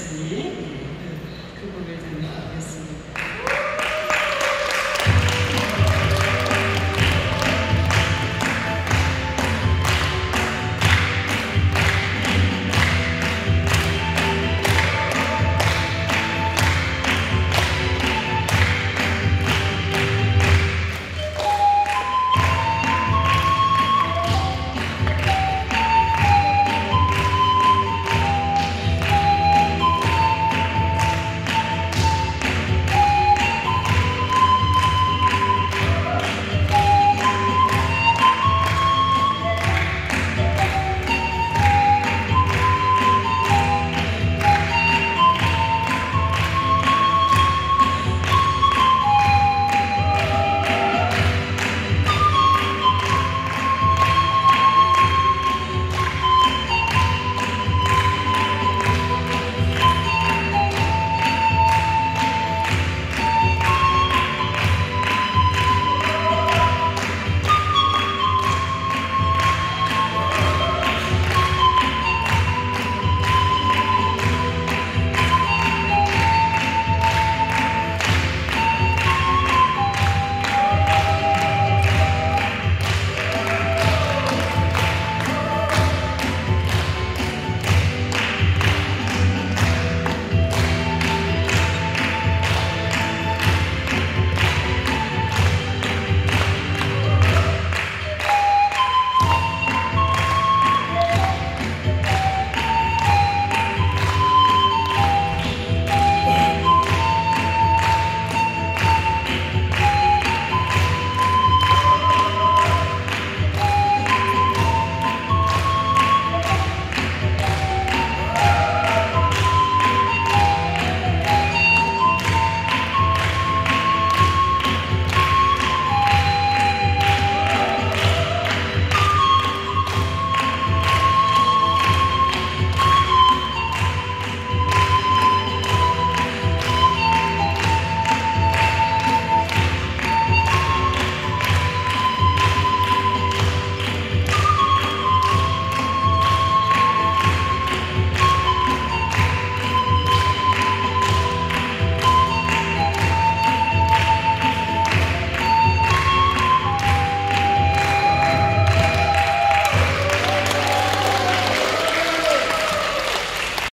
했으니 그 곡을 들려드리겠습니다.